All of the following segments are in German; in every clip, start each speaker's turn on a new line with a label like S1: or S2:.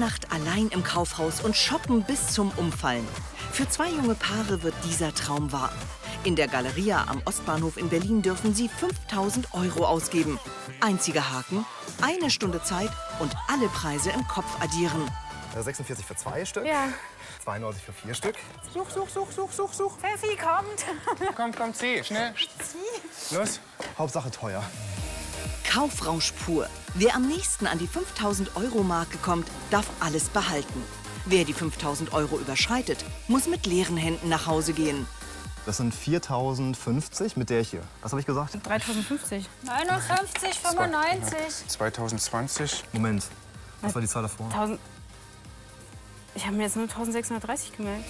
S1: Nacht allein im Kaufhaus und shoppen bis zum Umfallen. Für zwei junge Paare wird dieser Traum wahr. In der Galeria am Ostbahnhof in Berlin dürfen sie 5000 Euro ausgeben. Einziger Haken, eine Stunde Zeit und alle Preise im Kopf addieren.
S2: 46 für zwei Stück.
S3: Ja.
S2: 92 für vier Stück.
S4: Such, such, such, such, such, such.
S3: Pfeffi kommt.
S4: Komm, komm, zieh, schnell. Los.
S2: Hauptsache teuer.
S1: Kaufrausch pur. Wer am nächsten an die 5000 Euro Marke kommt, darf alles behalten. Wer die 5000 Euro überschreitet, muss mit leeren Händen nach Hause gehen.
S2: Das sind 4050 mit der hier. Was habe ich gesagt?
S3: 3050.
S5: 59, 95.
S4: 2020.
S2: Moment. Was war die Zahl davor?
S3: 1000. Ich habe mir jetzt nur 1630 gemerkt.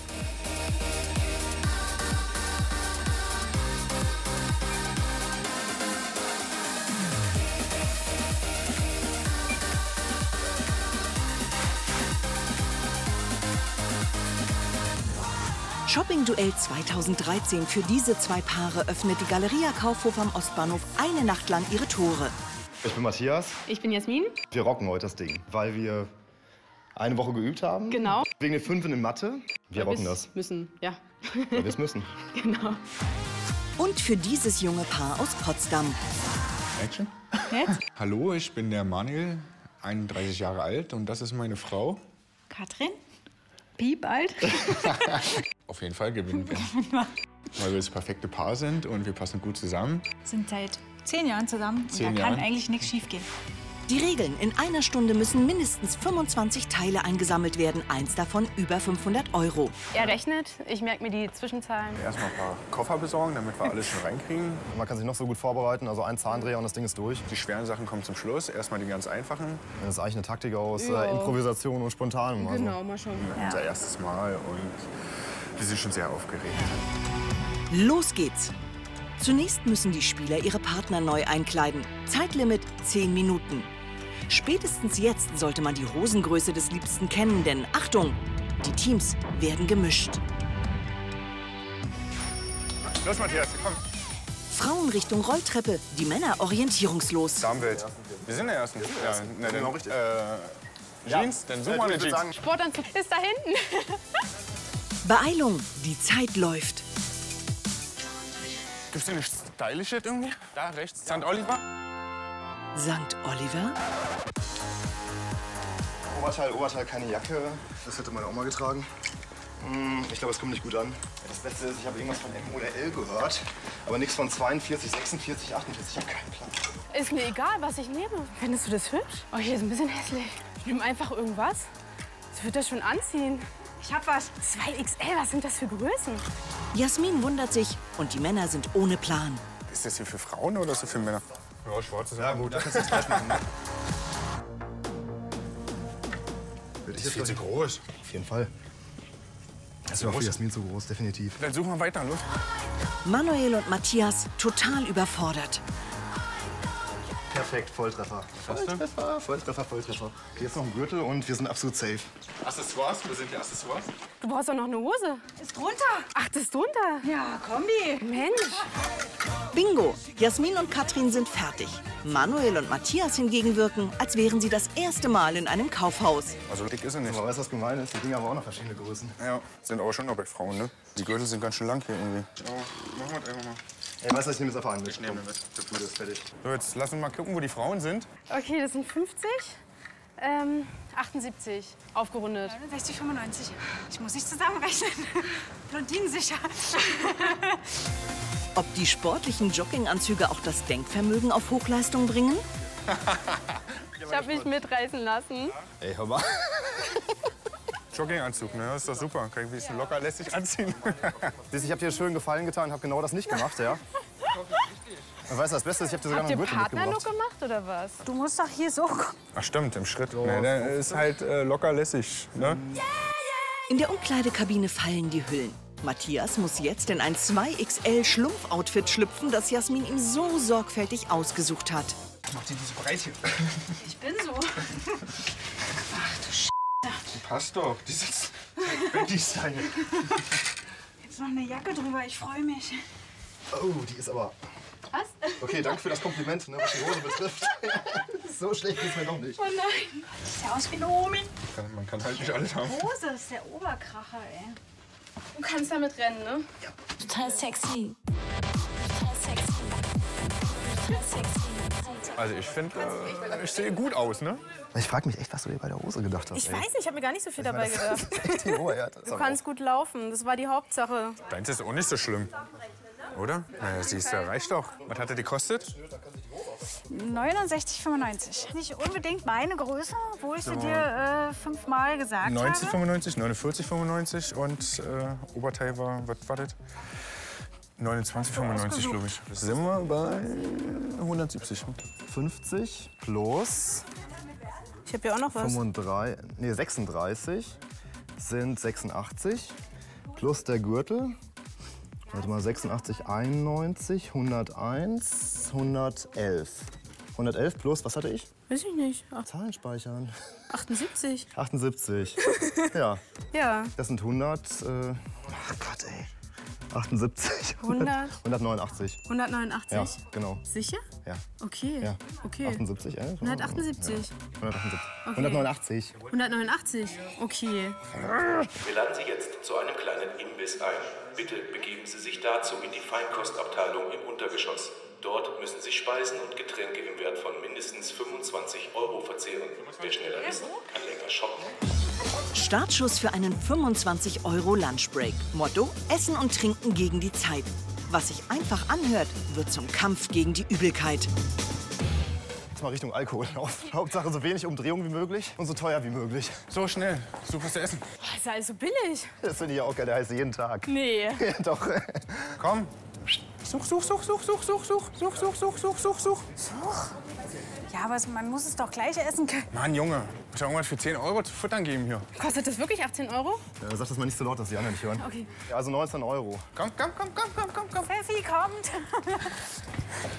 S1: Shopping-Duell 2013 für diese zwei Paare öffnet die Galeria Kaufhof am Ostbahnhof eine Nacht lang ihre Tore.
S2: Ich bin Matthias.
S3: Ich bin Jasmin.
S2: Wir rocken heute das Ding, weil wir eine Woche geübt haben.
S3: Genau.
S2: Wegen den Fünfen in Mathe. Wir rocken das,
S3: Müssen, ja.
S2: weil wir es müssen.
S3: genau.
S1: Und für dieses junge Paar aus Potsdam.
S4: Action.
S3: Jetzt?
S4: Hallo, ich bin der Manuel, 31 Jahre alt und das ist meine Frau.
S5: Katrin? Piep alt?
S4: Auf jeden Fall gewinnen wir. Weil wir das perfekte Paar sind und wir passen gut zusammen.
S5: Sind seit zehn Jahren zusammen.
S4: Zehn
S5: und da kann
S4: Jahren.
S5: eigentlich nichts schiefgehen.
S1: Die Regeln. In einer Stunde müssen mindestens 25 Teile eingesammelt werden. Eins davon über 500 Euro.
S3: Er rechnet, ich merke mir die Zwischenzahlen.
S4: Erstmal ein paar Koffer besorgen, damit wir alles schon reinkriegen.
S2: Man kann sich noch so gut vorbereiten. Also ein Zahndreher und das Ding ist durch.
S4: Die schweren Sachen kommen zum Schluss. Erstmal die ganz einfachen.
S2: Das ist eigentlich eine Taktik aus
S3: Ja.
S2: äh, Improvisation und Spontanem. Also.
S3: Genau, mal schauen.
S4: Unser erstes Mal und wir sind schon sehr aufgeregt.
S1: Los geht's! Zunächst müssen die Spieler ihre Partner neu einkleiden. Zeitlimit 10 Minuten. Spätestens jetzt sollte man die Hosengröße des Liebsten kennen, denn Achtung, die Teams werden gemischt.
S4: Los, Matthias, komm.
S1: Frauen Richtung Rolltreppe, die Männer orientierungslos.
S4: Damenwelt. Wir sind der Ersten. Ja, na, dann,
S2: Genau richtig.
S4: Äh, Jeans, dann such mal eine Jeans.
S3: Sportanzug ist da hinten.
S1: Beeilung, die Zeit läuft.
S4: Gibt's denn eine stylische irgendwie? Da rechts, St. Oliver.
S1: St. Oliver?
S2: Oberteil, Oberteil, keine Jacke. Das hätte meine Oma getragen. Hm, Ich glaube, es kommt nicht gut an. Das Beste ist, ich habe irgendwas von M oder L gehört, aber nichts von 42, 46, 48. Ich habe keinen Plan.
S3: Ist mir egal, was ich nehme. Findest du das hübsch? Oh, hier ist ein bisschen hässlich. Ich nehme einfach irgendwas. Ich würde das schon anziehen.
S5: Ich hab was.
S3: 2XL, was sind das für Größen?
S1: Jasmin wundert sich und die Männer sind ohne Plan.
S4: Ist das hier für Frauen oder ist das für Männer? Ja, schwarz ist
S2: Ja gut, das kannst du jetzt falsch machen. Ne?
S4: Das ist viel zu groß.
S2: Auf jeden Fall. Das ist auch für Jasmin zu groß, definitiv.
S4: Dann suchen wir weiter, los.
S1: Manuel und Matthias total überfordert.
S2: Perfekt, Volltreffer. Volltreffer, Volltreffer, Volltreffer. Jetzt noch ein Gürtel und wir sind absolut safe.
S4: Accessoires, wir sind die Accessoires.
S3: Du brauchst doch noch eine Hose.
S5: Ist drunter.
S3: Ach, das ist drunter.
S5: Ja, Kombi.
S3: Mensch.
S1: Bingo! Jasmin und Katrin sind fertig. Manuel und Matthias hingegen wirken, als wären sie das erste Mal in einem Kaufhaus.
S4: Also dick ist er nicht.
S2: Aber weißt du, was gemein ist? Die Dinger haben auch noch verschiedene Größen.
S4: Ja, sind aber schon noch bei Frauen, ne? Die Gürtel sind ganz schön lang hier irgendwie. Ja, machen wir das einfach mal.
S2: Ey, weißt du, ich nehme das einfach an. Ich
S4: nehme mit.
S2: Das Blut ist fertig.
S4: So, jetzt lass uns mal gucken, wo die Frauen sind.
S3: Okay, das sind 50. Ähm, 78. Aufgerundet.
S5: 60, 95. Ich muss nicht zusammenrechnen. Blondinen sicher.
S1: Ob die sportlichen Jogginganzüge auch das Denkvermögen auf Hochleistung bringen?
S3: Ich habe mich mitreißen lassen.
S2: Ey, hör mal.
S4: Jogginganzug, ne? Das ist doch super. Kann ich ein bisschen locker lässig anziehen.
S2: Siehst, ich habe dir schön Gefallen getan und habe genau das nicht gemacht, ja? Und weißt du, das Beste ist, ich habe dir sogar
S3: Habt
S2: noch
S3: ihr
S2: einen Gürtel
S3: Partnerlook
S2: mitgebracht.
S3: gemacht oder was?
S5: Du musst doch hier so kommen.
S4: Ach stimmt, im Schritt. Ne, der ist halt äh, locker lässig, ne?
S1: In der Umkleidekabine fallen die Hüllen. Matthias muss jetzt in ein 2XL Schlumpfoutfit schlüpfen, das Jasmin ihm so sorgfältig ausgesuut hat.
S4: Mach die diese breit hier.
S5: Ich bin so.
S4: Passt doch. Die sitzt. Die Style.
S5: Jetzt noch eine Jacke drüber. Ich freue mich.
S2: Oh, die ist aber... Was? Okay, danke für das Kompliment, ne, was die Hose betrifft. so schlecht geht's mir noch nicht.
S5: Oh nein. Ist ja auch aus wie eine Omi.
S4: Man kann halt nicht alles haben.
S5: Hose ist der Oberkracher, ey.
S3: Du kannst damit rennen, ne?
S6: Total sexy.
S4: Also ich finde, äh, ich sehe gut aus, ne?
S2: Ich frage mich echt, was du dir bei der Hose gedacht hast.
S3: Ich
S2: ey.
S3: weiß nicht, ich habe mir gar nicht so viel dabei gedacht.
S2: Das ist echt die Oberhärte.
S3: Du kannst gut laufen, das war die Hauptsache.
S4: Deins ist auch nicht so schlimm. Oder? Na, siehst du, reicht doch. Was hat er die kostet?
S5: 69,95. Nicht unbedingt meine Größe, obwohl ich sie dir äh, fünfmal gesagt
S4: 90,
S5: habe.
S4: 95, 49, 95 und äh, Oberteil war, was war das? 29, 95, glaube ich. Sind wir bei 170.
S2: 50 plus
S3: Ich habe ja auch noch was.
S2: 35, nee, 36 sind 86 plus der Gürtel. Warte mal, 86, 91, 101, 111. 111 plus, was hatte ich?
S3: Weiß ich nicht. Ach,
S2: Zahlen speichern.
S3: 78.
S2: 78. ja,
S3: Ja.
S2: das sind 100. Äh. 78.
S3: 100.
S2: 189.
S3: 189.
S2: Ja, genau.
S3: Sicher?
S2: Ja.
S3: Okay.
S2: Ja.
S3: Okay.
S2: 78, äh?
S3: 178.
S2: 178. 189.
S3: 189. Okay.
S7: Wir laden Sie jetzt zu einem kleinen Imbiss ein. Bitte begeben Sie sich dazu in die Feinkostabteilung im Untergeschoss. Dort müssen Sie Speisen und Getränke im Wert von mindestens 25 Euro verzehren. Wer schneller ist, kann länger shoppen.
S1: Startschuss für einen 25 Euro Lunchbreak. Motto: Essen und Trinken gegen die Zeit. Was sich einfach anhört, wird zum Kampf gegen die Übelkeit.
S2: Jetzt mal Richtung Alkohol. Auf. Hauptsache so wenig Umdrehung wie möglich und so teuer wie möglich.
S4: So schnell. Such was zu essen.
S3: Oh, ist ja alles so billig.
S2: Das finde ich ja auch geil, der heißt jeden Tag.
S3: Nee.
S2: Ja, doch.
S4: Komm. Such, such, such, such, such, such, such, such, such, such, such, such, such.
S5: Ja, aber man muss es doch gleich essen können.
S4: Mann, Junge. Muss ja irgendwas für 10 Euro zu futtern geben hier.
S3: Kostet das wirklich 18 Euro?
S2: Ja, sag das mal nicht so laut, dass die anderen nicht hören.
S3: Okay.
S2: Ja, also 19 Euro.
S4: Komm, komm, komm, komm, komm, komm, komm.
S5: Pfeffi kommt.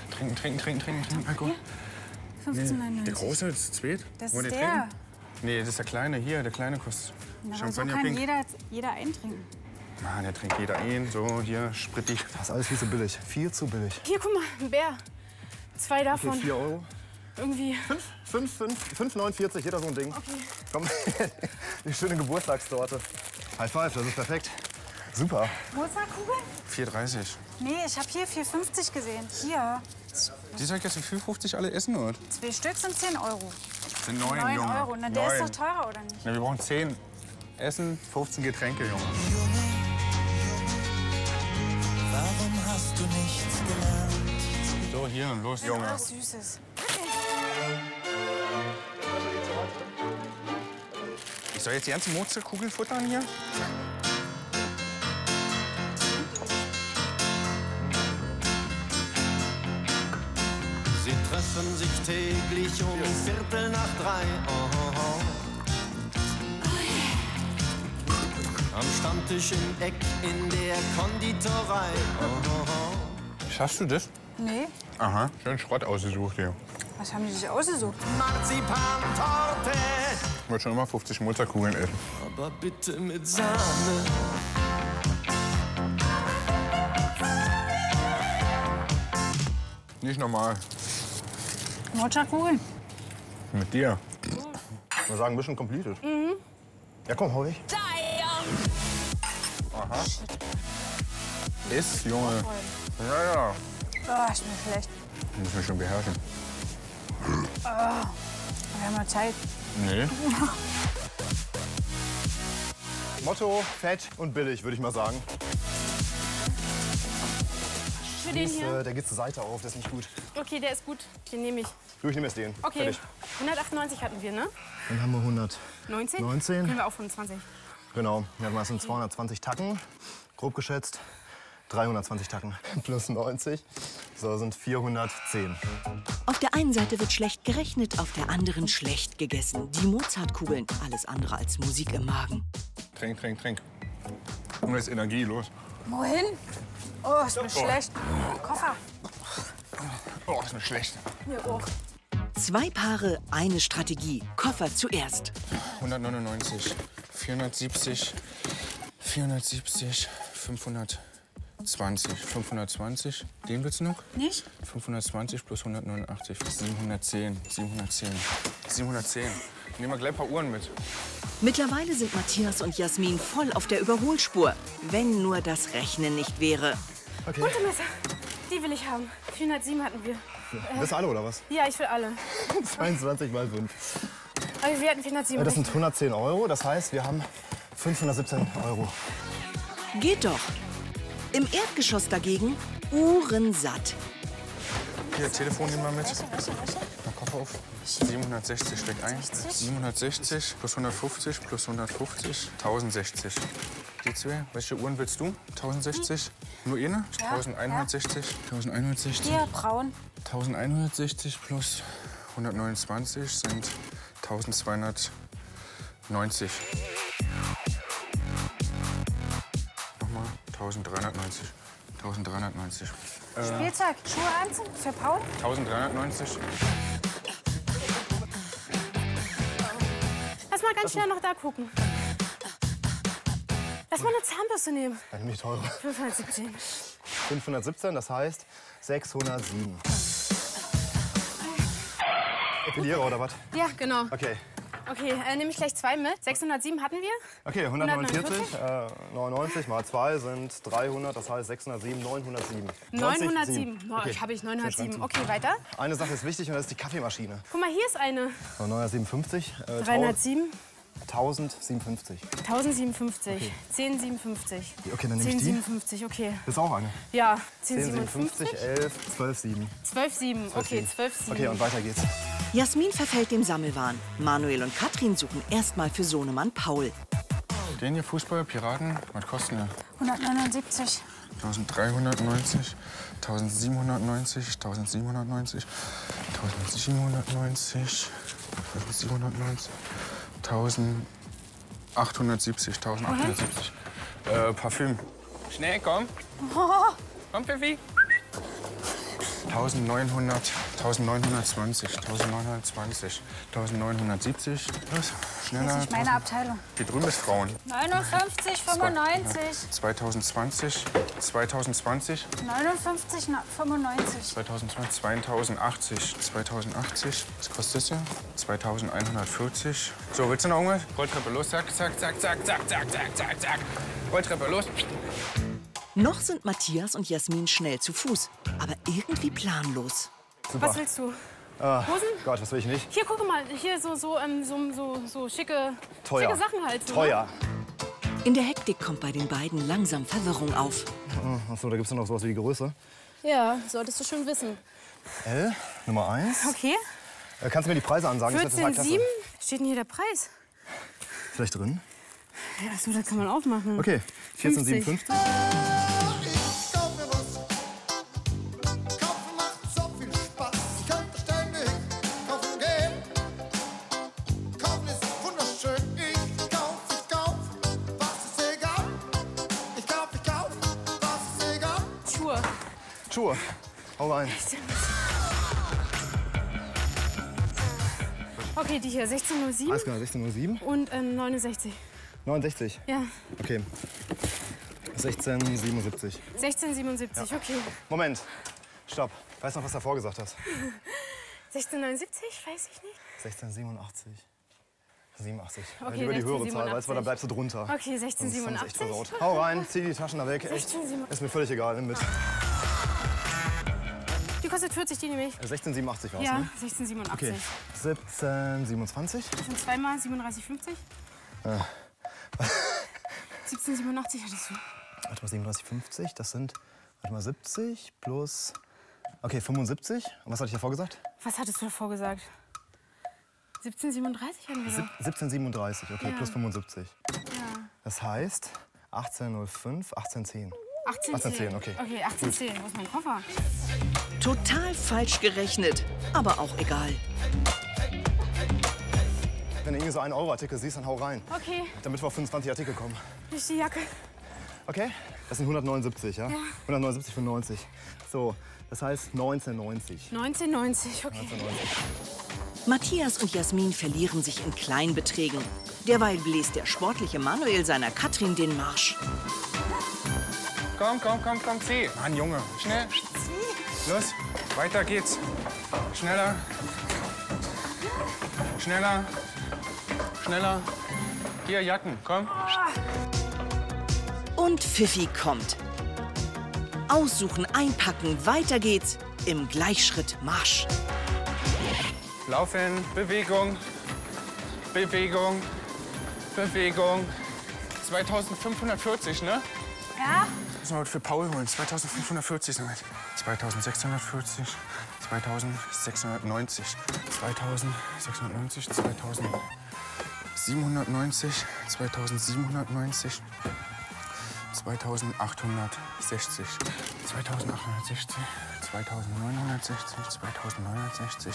S4: Trinken, trinken, trinken, trinken, trinken. Alkohol. Der
S5: 15,99.
S4: große ist zweit.
S5: Das
S4: Wollen
S5: ist
S4: wir
S5: der.
S4: trinken? Nee, das ist der kleine. Hier, der kleine kostet.
S5: Na, aber so
S4: Champagner
S5: kann
S4: Pink.
S5: jeder, jeder eintrinken.
S4: Mann, der trinkt jeder ein. So, hier, sprittig.
S2: Das ist alles viel zu billig. Viel zu billig.
S3: Hier, guck mal, ein Bär. Zwei davon.
S2: Okay, 4 Euro.
S3: Irgendwie.
S2: 5, 5, 5, 5,49, jeder so ein Ding. Okay. Komm, die schöne Geburtstagstorte. High five, das ist perfekt. Super.
S5: Mozartkugeln?
S4: 4,30.
S5: Nee, ich habe hier 4,50 gesehen. Hier.
S4: Die soll ich jetzt für 4,50 alle essen, oder?
S5: Zwei Stück sind 10 Euro.
S4: Das sind 9,
S5: 9
S4: Junge.
S5: Euro. Na, der
S4: Neun.
S5: ist doch teurer, oder nicht?
S4: Na, wir brauchen 10 Essen, 15 Getränke, Junge.
S8: Warum hast du nichts gelernt?
S4: So, hier, los, Junge.
S5: Was Süßes.
S4: Ich soll jetzt die ganze Mozartkugel futtern hier?
S8: Sie treffen sich täglich um Viertel nach drei. Oh, oh, oh. Am Stammtisch im Eck in der Konditorei. Oh, oh, oh.
S4: Schaffst du das?
S5: Nee.
S4: Aha, schön Schrott ausgesucht hier.
S5: Was haben die sich ausgesucht?
S8: Marzipantorte,
S4: wollte schon immer 50 Mozartkugeln essen.
S8: aber bitte mit Sahne.
S4: Nicht normal.
S5: Mozartkugeln?
S4: Mit dir.
S2: Ich würde sagen, Mission completed. Mhm. Ja, komm, hau weg.
S4: Iss, Junge. Ja, ja.
S5: Oh, ist mir schlecht.
S4: Muss mich schon beherrschen.
S5: Wir haben mal Zeit.
S4: Nee.
S2: Motto, fett und billig, würde ich mal sagen.
S3: Für den hier.
S2: der geht zur Seite auf, der ist nicht gut.
S3: Okay, der ist gut. Den nehme ich.
S2: Du, ich nehme jetzt den.
S3: Okay.
S2: Fertig.
S3: 198 hatten wir, ne?
S2: Dann haben wir 100.
S3: 19?
S2: 19.
S3: Können wir auf 120.
S2: Genau, ja, das sind 220 Tacken, grob geschätzt. 320 Tacken plus 90, so sind 410.
S1: Auf der einen Seite wird schlecht gerechnet, auf der anderen schlecht gegessen. Die Mozartkugeln, alles andere als Musik im Magen.
S4: Trink, trink, trink. Und jetzt Energie, los.
S5: Wohin? Oh, ist mir schlecht. Koffer.
S4: Oh, ist mir schlecht.
S5: Mir auch.
S1: Zwei Paare, eine Strategie. Koffer zuerst.
S4: 199, 470, 470, 520, 520. Den willst du noch?
S5: Nicht?
S4: 520 plus 189, 710, 710, 710, Nehmen wir gleich ein paar Uhren mit.
S1: Mittlerweile sind Matthias und Jasmin voll auf der Überholspur. Wenn nur das Rechnen nicht wäre.
S2: Okay.
S3: Bunte Messer. Die will ich haben. 407 hatten wir.
S2: Das ist alle, oder was?
S3: Ja, ich will alle.
S2: 22 mal 5.
S3: Aber wir hatten 407.
S2: Das sind 110 Euro. Das heißt, wir haben 517 Euro.
S1: Geht doch. Im Erdgeschoss dagegen uhrensatt.
S4: Hier, Telefon nehmen wir mit. Na, Kopf auf. 760 steckt ein. 760 plus 150 plus 150, 1060. Die zwei. Welche Uhren willst du? 1060? Nur eine? 1160? 1160?
S5: Hier, braun.
S4: 1160 plus 129 sind 1290. Nochmal 1390. 1390.
S5: Spielzeug, Schuhe anziehen für Paul.
S4: 1390.
S3: Lass mal ganz schnell noch da gucken. Lass mal eine Zahnbürste nehmen.
S2: Dann nehme ich teure.
S3: 517.
S2: 517, das heißt 607. Epilierer oder was?
S3: Ja, genau.
S2: Okay.
S3: Okay, äh, nehme ich gleich zwei mit. 607 hatten wir.
S2: Okay, 149, äh, 99 mal 2 sind 300, das heißt 607, 907.
S3: 907. Oh,
S2: Okay.
S3: ich habe ich 907.
S2: Schön,
S3: Okay, weiter.
S2: Eine Sache ist wichtig und das ist die Kaffeemaschine.
S3: Guck mal, hier ist eine.
S2: So, 957, äh,
S3: 307.
S2: 1057.
S3: 1057. 1057.
S2: Okay, dann nehme ich die.
S3: 1057, okay.
S2: Das ist auch eine.
S3: Ja,
S2: 1057,
S3: 1057.
S2: 11, 12, 7.
S3: 12,7. Okay, 12,7.
S2: Okay, und weiter geht's.
S1: Jasmin verfällt dem Sammelwahn. Manuel und Katrin suchen erstmal für Sohnemann Paul.
S4: Den hier Fußball, Piraten, was kosten der?
S5: 179.
S4: 1390, 1790, 1790, 1790, 1790, 1870, 1870. Äh, Parfüm. Schnell, komm. Komm, Pfiffi. 1900, 1920, 1920, 1970. Los, schneller.
S5: Das ist meine Abteilung.
S4: Hier drüben ist Frauen.
S5: 59, 95,
S4: 2020, 2020,
S5: 59, na- 95.
S4: 2020, 2080, 2080. Was kostet das hier? 2140. So, willst du noch irgendwas? Rolltreppe los, zack, zack, zack, zack, zack, zack, zack, zack, zack. Rolltreppe los.
S1: Noch sind Matthias und Jasmin schnell zu Fuß, aber irgendwie planlos.
S3: Was willst du?
S2: Ah,
S3: Hosen?
S2: Gott, was will ich nicht?
S3: Hier, guck mal. Hier so, so, ähm, so, so, so schicke,
S2: Teuer.
S3: schicke Sachen halt. So, ne?
S2: Teuer.
S1: In der Hektik kommt bei den beiden langsam Verwirrung auf.
S2: Achso, da gibt es noch sowas wie die Größe.
S3: Ja, solltest du schon wissen.
S2: L, Nummer 1.
S3: Okay.
S2: Äh, kannst du mir die Preise ansagen? Ich hätte das
S3: 14,7. Steht denn hier der Preis?
S2: Vielleicht drin?
S3: Ja, so, das kann man aufmachen.
S2: Okay, 1457. Hau rein.
S3: Okay, die hier. 16,07
S2: Alles klar, 1607.
S3: und ähm, 69.
S2: 69.
S3: Ja,
S2: Okay. 1677.
S3: 16,77. Okay.
S2: Moment. Stopp. Weißt du noch, was du davor gesagt hast?
S3: 16,79? Weiß ich nicht.
S2: 1687. 87.
S3: Okay,
S2: Lieber die höhere
S3: 1687.
S2: Zahl, weißt du, dann bleibst du drunter.
S3: Okay,
S2: Sonst haben sie echt
S3: 16,87.
S2: versaut. Hau rein, zieh die Taschen da weg. Echt.
S3: 1687.
S2: Ist mir völlig egal, nimm mit.
S3: Kostet 40, die nehme ich.
S2: 1687 war's,
S3: Ja,
S2: ne?
S3: 16,87.
S2: Okay. 1727.
S3: Das sind zweimal 37,50.
S2: Ah.
S3: 17,87 hattest du.
S2: Warte mal, 37,50. Das sind, warte mal, 70 plus. Okay, 75. Und was hatte ich davor gesagt?
S3: Was hattest du davor gesagt? 1737 hatten wir
S2: Sieb-
S3: doch.
S2: 1737, okay,
S3: Ja.
S2: plus 75.
S3: Ja.
S2: Das heißt 1805, 1810.
S3: 1810.
S2: 1810, okay.
S3: Okay, 1810. Wo ist mein Koffer?
S1: Total falsch gerechnet, aber auch egal.
S2: Wenn du irgendwie so einen Euro-Artikel siehst, dann hau rein.
S3: Okay,
S2: Damit wir auf 25 Artikel kommen.
S3: nicht die Jacke.
S2: Okay? Das sind 179, ja? 179 für 90. So, das heißt 1990.
S3: 1990, okay.
S2: 1990.
S1: Matthias und Jasmin verlieren sich in Kleinbeträgen. Derweil bläst der sportliche Manuel seiner Katrin den Marsch.
S4: Komm, komm, komm, komm, zieh. Mann, Junge, schnell. Los, weiter geht's. Schneller. Schneller. schneller. Hier, Jacken, komm.
S1: Und Pfiffi kommt. Aussuchen, einpacken, weiter geht's. Im Gleichschritt Marsch.
S4: Laufen, Bewegung, Bewegung, Bewegung. 2540, ne?
S5: Ja?
S4: Müssen wir heute für Paul holen. 2540 sind wir. 2640, 2690, 2690, 2790, 2790, 2860, 2860, 2960, 2960,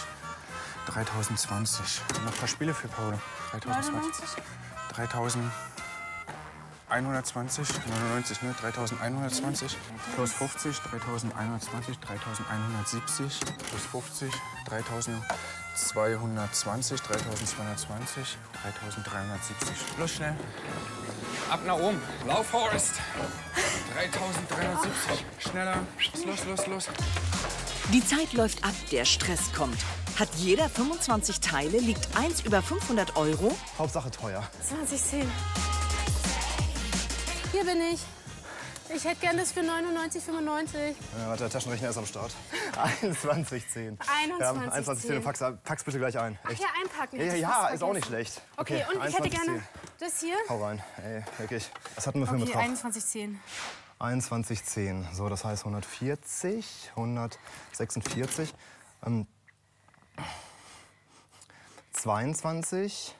S4: 3020. Noch ein paar Spiele für Paul. 3020. 3000. 120, 99, ne? 3120 plus 50, 3120, 3170 plus 50, 3220, 3220, 3370. Los schnell. Ab nach oben. Lauf, Forrest. 3370. Schneller. Los, los, los.
S1: Die Zeit läuft ab, der Stress kommt. Hat jeder 25 Teile, liegt eins über 500 Euro.
S2: Hauptsache teuer.
S3: 2010. Hier bin ich. Ich hätte gern das für 99,95.
S2: Ja, warte, der Taschenrechner ist am Start. 2110.
S3: 21,10.
S2: 2110. Pack's, pack's bitte gleich ein.
S3: Ach
S2: Echt.
S3: ja, einpacken.
S2: Ja, ja, ja, ist auch nicht schlecht.
S3: Okay, und ich hätte gerne
S2: 21,10.
S3: das hier.
S2: Hau rein. Ey, wirklich. Was hatten wir für einen
S3: Okay,
S2: Betrag?
S3: 21,10.
S2: 2110. So, das heißt 140, 146, ähm, 22,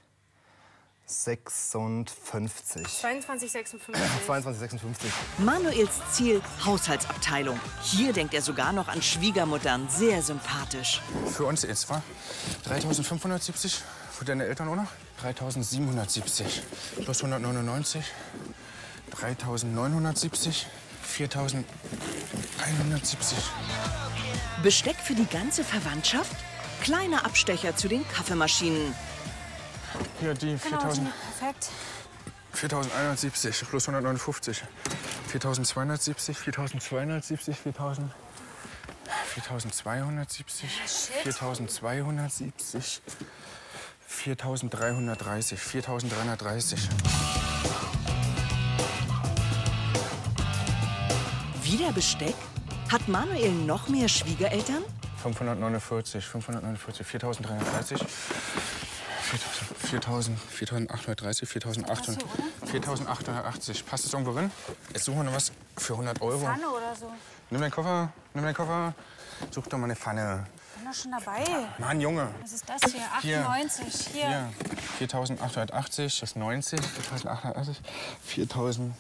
S2: 56.
S3: 22,56.
S2: 22, 56.
S1: Manuels Ziel Haushaltsabteilung. Hier denkt er sogar noch an Schwiegermuttern. Sehr sympathisch.
S4: Für uns jetzt, wa? 3570. Für deine Eltern, oder? 3770. Plus 199. 3970. 4170.
S1: Besteck für die ganze Verwandtschaft? Kleiner Abstecher zu den Kaffeemaschinen.
S4: Hier die
S5: Genau,
S4: 4000.
S5: perfekt.
S4: 4170 plus 159. 4270, 4270, 4000. 4270, 4270, 4330, 4330.
S1: Wieder Besteck? Hat Manuel noch mehr Schwiegereltern?
S4: 549, 549, 4330. 4000, 4830, 4800, 4880. Passt das irgendwo rein? Jetzt suchen wir noch was für 100 Euro.
S5: Pfanne oder so.
S4: Nimm deinen Koffer, nimm deinen Koffer. Such doch mal eine Pfanne.
S5: Bin doch schon dabei.
S4: Mann, Junge.
S5: Was ist das hier?
S4: Hier.
S5: 98. Hier.
S4: Hier, 4880, das ist 90, 4880, 4970.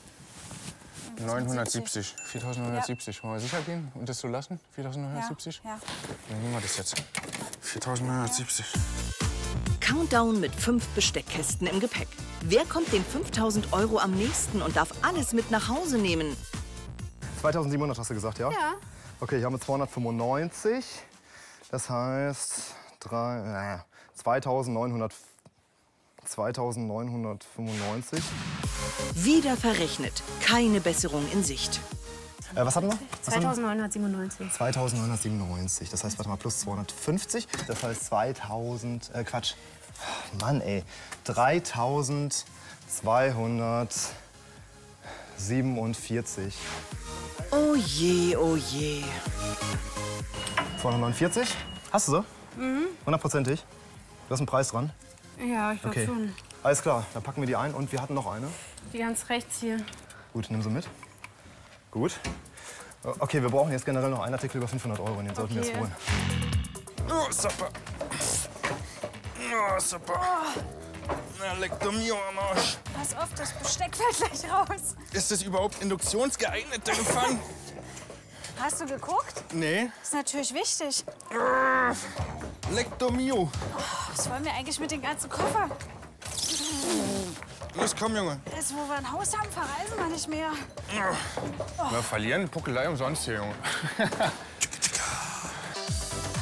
S4: 4970. Wollen wir sicher gehen und das so lassen? 4970?
S5: Ja.
S4: Dann nehmen wir das jetzt. 4970.
S1: Countdown mit fünf Besteckkästen im Gepäck. Wer kommt den 5000 Euro am nächsten und darf alles mit nach Hause nehmen?
S2: 2700 hast du gesagt, ja?
S3: Ja.
S2: Okay, hier haben wir 295. Das heißt drei, äh, 2900, 2995.
S1: Wieder verrechnet. Keine Besserung in Sicht.
S2: Äh, was hatten wir? Was hatten wir?
S3: 2997.
S2: 2997. Das heißt, warte mal, plus 250. Das heißt 2000, äh, Quatsch. Mann, ey. 3247.
S1: Oh je, oh je.
S2: 249. Hast du so? Mhm. Hundertprozentig? Du hast einen Preis dran?
S3: Ja, ich glaube
S2: Okay.
S3: schon.
S2: Alles klar, dann packen wir die ein. Und wir hatten noch eine.
S3: Die ganz rechts hier.
S2: Gut, nimm sie mit. Gut. Okay, wir brauchen jetzt generell noch einen Artikel über 500 Euro. Den sollten wir
S3: Okay.
S2: jetzt holen.
S4: Oh, super. Oh, super. Na, leck du mir am Arsch.
S5: Pass auf, das Besteck fällt gleich raus.
S4: Ist das überhaupt induktionsgeeignet, der Empfang?
S5: Hast du geguckt?
S4: Nee.
S5: Ist natürlich wichtig.
S4: Leck du mio.
S5: Was wollen wir eigentlich mit dem ganzen Koffer?
S4: Los, komm, Junge.
S5: Jetzt, wo wir ein Haus haben, verreisen wir nicht mehr.
S4: Wir verlieren Puckelei umsonst hier, Junge.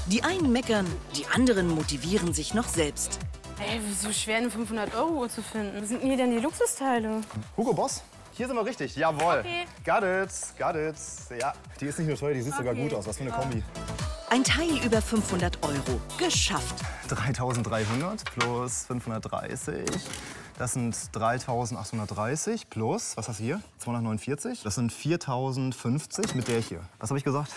S1: Die einen meckern, die anderen motivieren sich noch selbst.
S3: Ey, so schwer eine 500 Euro Uhr zu finden. Wo sind denn hier denn die Luxusteile?
S2: Hugo Boss, hier sind wir richtig. Jawohl.
S3: Okay.
S2: Got it, got it. Ja, die ist nicht nur teuer, die sieht sogar
S3: Okay.
S2: gut aus. Was für eine Kombi.
S1: Ein Teil über 500 Euro. Geschafft.
S2: 3300 plus 530. Das sind 3830 plus, was hast du hier? 249. Das sind 4050 mit der hier. Was habe ich gesagt?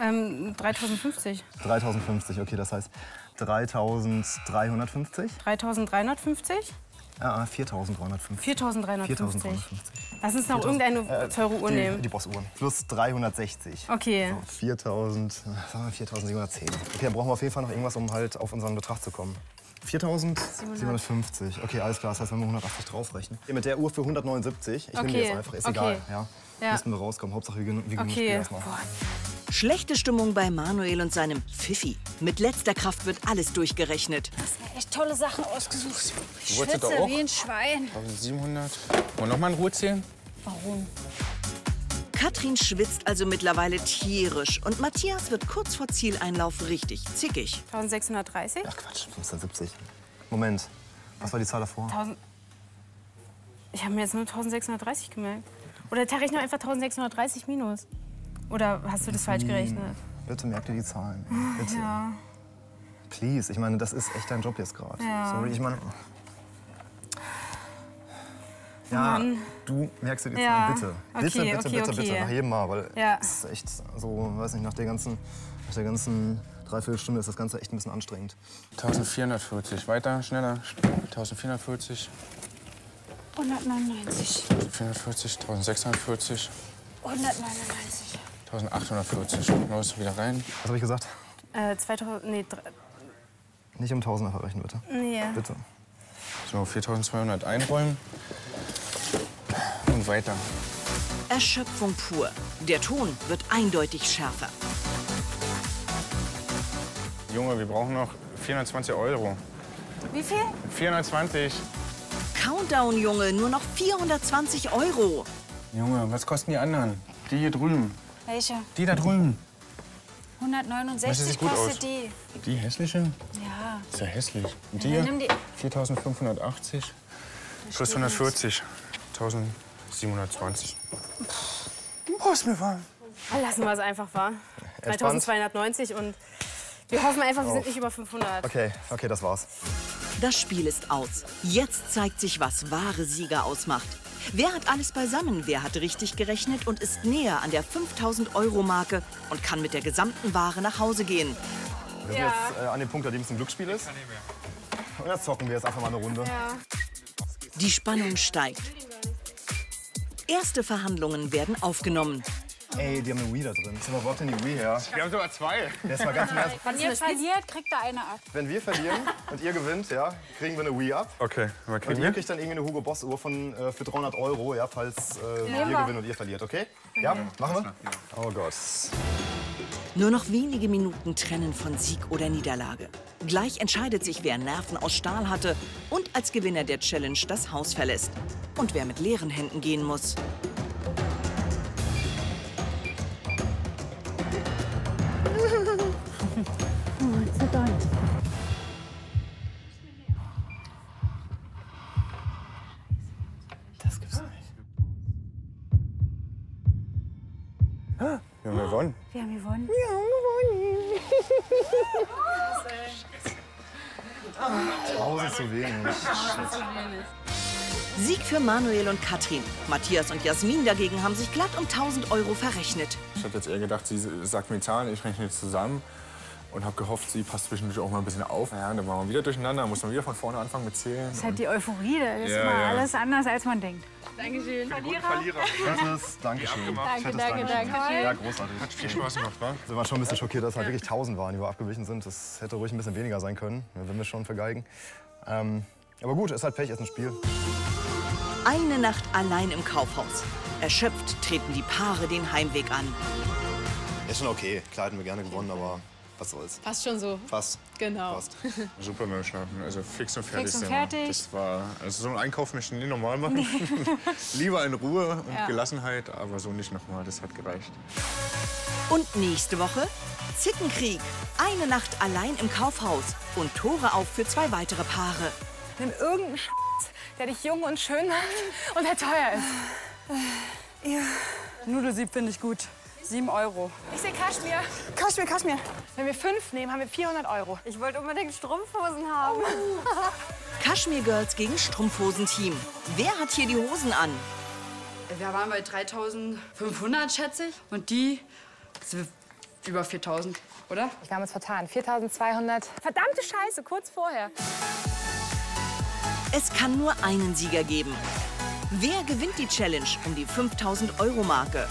S3: Ähm, 3050.
S2: 3050, okay, das heißt 3350.
S3: 3350?
S2: Ja, 4350.
S3: 4350.
S2: 4350.
S3: Lass uns noch irgendeine teure Uhr
S2: die,
S3: nehmen.
S2: Die Bossuhren. Plus 360.
S3: Okay.
S2: So, 4000, sagen wir 4710. Okay, dann brauchen wir auf jeden Fall noch irgendwas, um halt auf unseren Betrag zu kommen. 4750. Okay, alles klar. Das heißt, wenn wir 180 draufrechnen. Hier mit der Uhr für 179. Ich nehme die
S3: Okay,
S2: jetzt einfach. Ist
S3: okay.
S2: egal. Ja.
S3: Ja.
S2: Müssen wir rauskommen. Hauptsache, wir, wir Spiel
S3: Okay.
S2: erstmal.
S1: Schlechte Stimmung bei Manuel und seinem Pfiffi. Mit letzter Kraft wird alles durchgerechnet.
S5: Echt tolle Sachen ausgesucht. Ich
S4: Du
S5: schwitze wie ein Schwein.
S4: 1700. Wollen wir noch mal in Ruhe zählen?
S5: Warum?
S1: Katrin schwitzt also mittlerweile tierisch und Matthias wird kurz vor Zieleinlauf richtig zickig.
S3: 1630?
S2: Ach Quatsch, 1570. Moment. Was war die Zahl davor?
S3: 1000. Ich habe mir jetzt nur 1630 gemerkt. Oder rechne einfach 1630 minus. Oder hast du das falsch gerechnet?
S2: Bitte merk dir die Zahlen. Bitte.
S3: Ja.
S2: Please. Ich meine, das ist echt dein Job jetzt gerade.
S3: Ja.
S2: Sorry, ich meine. Ja,
S3: Mann.
S2: du merkst dir die
S3: Ja.
S2: Zahlen. Bitte.
S3: Okay,
S2: Bitte, bitte,
S3: okay,
S2: bitte,
S3: okay.
S2: bitte. Nach jedem Mal. Weil
S3: Ja.
S2: es ist echt so, weiß nicht, nach der ganzen, nach der ganzen Dreiviertelstunde ist das Ganze echt ein bisschen anstrengend.
S4: 1440. Weiter, schneller. 1440,
S5: 199.
S4: 1440, 1640,
S5: 199.
S4: 1840. Los, wieder rein.
S2: Was habe ich gesagt?
S3: Äh, 2000. Nee,
S2: Nicht um Tausender verrechnen, bitte.
S3: nee.
S2: Bitte.
S4: So, 4200 einräumen. Und weiter.
S1: Erschöpfung pur. Der Ton wird eindeutig schärfer.
S4: Junge, wir brauchen noch 420 Euro.
S5: Wie viel?
S4: 420.
S1: Countdown, Junge, nur noch 420 Euro.
S4: Junge, was kosten die anderen? Die hier drüben.
S5: Welche?
S4: Die da drüben. Möchte
S5: 169
S4: sich gut
S5: kostet
S4: aus.
S5: die.
S4: Die hässliche?
S5: Ja.
S4: Ist ja hässlich. Und
S5: Ja,
S4: die
S5: nimm
S4: hier?
S5: die.
S4: 4580. Plus 140. 1720. Du brauchst mir was.
S3: Lassen wir es einfach, wahr?
S2: Entspannt.
S3: 3290 und wir hoffen einfach, wir sind nicht über 500.
S2: Okay, okay, das war's.
S1: Das Spiel ist aus. Jetzt zeigt sich, was wahre Sieger ausmacht. Wer hat alles beisammen? Wer hat richtig gerechnet und ist näher an der 5000-Euro-Marke und kann mit der gesamten Ware nach Hause gehen?
S2: Wir sind jetzt äh, an dem Punkt, an dem es ein Glücksspiel ist. Und jetzt zocken wir jetzt einfach mal eine Runde.
S1: Die Spannung steigt. Erste Verhandlungen werden aufgenommen.
S2: Ey, die haben eine Wii da drin. Mal, wo habt ihr denn die Wii her?
S4: Wir haben sogar zwei.
S2: Jetzt mal ganz im Ernst.
S5: Wenn ihr verliert, kriegt da eine ab.
S2: Wenn wir verlieren und ihr gewinnt, ja, kriegen wir eine Wii ab.
S4: Okay,
S2: Und
S4: kriegen
S2: ihr
S4: wir?
S2: kriegt dann irgendwie eine Hugo Boss Uhr von, äh, für 300 Euro, ja, falls äh, wir
S5: wir.
S2: gewinnen und ihr verliert, okay? Ja, machen wir? Oh Gott.
S1: Nur noch wenige Minuten trennen von Sieg oder Niederlage. Gleich entscheidet sich, wer Nerven aus Stahl hatte und als Gewinner der Challenge das Haus verlässt. Und wer mit leeren Händen gehen muss.
S4: Gewonnen.
S5: Wir haben gewonnen.
S2: Tausend zu wenig.
S1: Sieg für Manuel und Katrin. Matthias und Jasmin dagegen haben sich glatt um 1000 Euro verrechnet.
S4: Ich habe jetzt eher gedacht, sie sagt mir Zahlen, ich rechne jetzt zusammen. Und habe gehofft, sie passt zwischendurch auch mal ein bisschen auf. Ja, dann waren wir wieder durcheinander, mussten wir wieder von vorne anfangen mit Zählen.
S5: Das ist halt die Euphorie, das ist
S4: Ja,
S5: immer
S4: ja.
S5: alles anders, als man denkt.
S3: Dankeschön.
S2: Fettes Dankeschön. Fettes Dankeschön. Ja, großartig.
S4: Hat viel Spaß gemacht, wa?
S2: Wir waren schon ein bisschen schockiert, dass es halt wirklich 1000 waren, die wir abgewichen sind. Das hätte ruhig ein bisschen weniger sein können, wenn wir schon vergeigen. Ähm, aber gut, ist halt Pech, ist ein Spiel.
S1: Eine Nacht allein im Kaufhaus. Erschöpft treten die Paare den Heimweg an.
S2: Ist schon okay. Klar hätten wir gerne gewonnen, aber was soll's.
S3: Passt schon so.
S2: Fast.
S3: Genau.
S2: Fast.
S4: Super Schlafen, also fix und fertig.
S5: Fix und fertig.
S4: Das war, also so einen Einkauf möchte ich nie normal machen. Lieber in Ruhe und
S5: Ja.
S4: Gelassenheit, aber so nicht nochmal, das hat gereicht.
S1: Und nächste Woche Zickenkrieg. Eine Nacht allein im Kaufhaus und Tore auf für zwei weitere Paare.
S3: Nimm irgendeinen Schatz, der dich jung und schön macht und der teuer ist.
S9: Nudelsieb finde ich gut. 7 Euro.
S10: Ich sehe Kaschmir. Kaschmir, Kaschmir. Wenn wir fünf nehmen, haben wir 400 Euro.
S9: Ich wollte unbedingt Strumpfhosen haben.
S1: Kaschmir Girls gegen Strumpfhosenteam. Wer hat hier die Hosen an?
S9: Wir waren bei 3500, schätze ich. Und die sind über 4000, oder?
S10: Ich habe uns vertan. 4200. Verdammte Scheiße, kurz vorher.
S1: Es kann nur einen Sieger geben. Wer gewinnt die Challenge um die 5000 Euro Marke?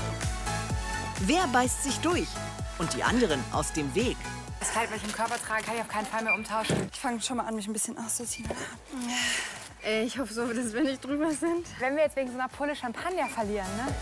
S1: Wer beißt sich durch? Und die anderen aus dem Weg?
S10: Das Kleid, was ich im Körper trage, kann ich auf keinen Fall mehr umtauschen. Ich fange schon mal an, mich ein bisschen auszuziehen.
S9: Ich hoffe so, dass wir nicht drüber sind.
S10: Wenn wir jetzt wegen so einer Pulle Champagner verlieren, ne?